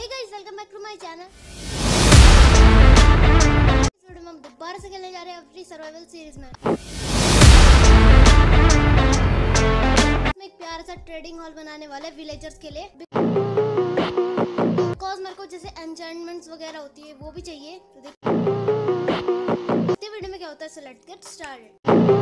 Hey guys welcome back to my channel video में हम दोबारा से खेलने जा रहे हैं अपनी सर्वाइवल सीरीज़ में। इसमें एक प्यारा सा ट्रेडिंग हॉल बनाने वाले विलेजर्स के लिए। बिकॉज़ मेरे को जैसे एंचेंटमेंट्स वगैरह होती है, वो भी चाहिए। तो देखते वीडियो में क्या होता है सो लेट्स गेट स्टार्टेड